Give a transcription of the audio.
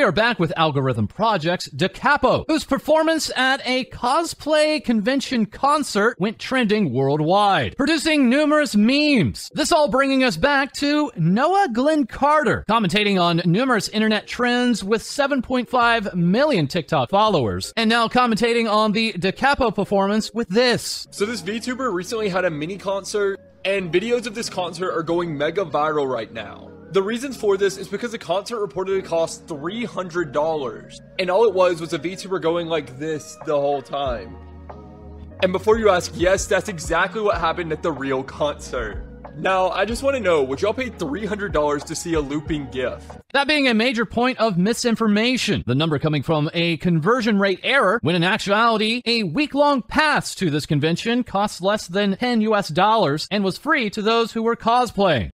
we are back with Algorithm Project's DaCapo, whose performance at a cosplay convention concert went trending worldwide, producing numerous memes. This all bringing us back to Noah Glenn Carter, commentating on numerous internet trends with 7.5 million TikTok followers, and now commentating on the DaCapo performance with this. So this VTuber recently had a mini concert, and videos of this concert are going mega viral right now. The reasons for this is because the concert reportedly cost $300, and all it was was a VTuber going like this the whole time. And before you ask, yes, that's exactly what happened at the real concert. Now, I just want to know, would y'all pay $300 to see a looping GIF? That being a major point of misinformation. The number coming from a conversion rate error, when in actuality, a week long pass to this convention cost less than 10 US dollars and was free to those who were cosplaying.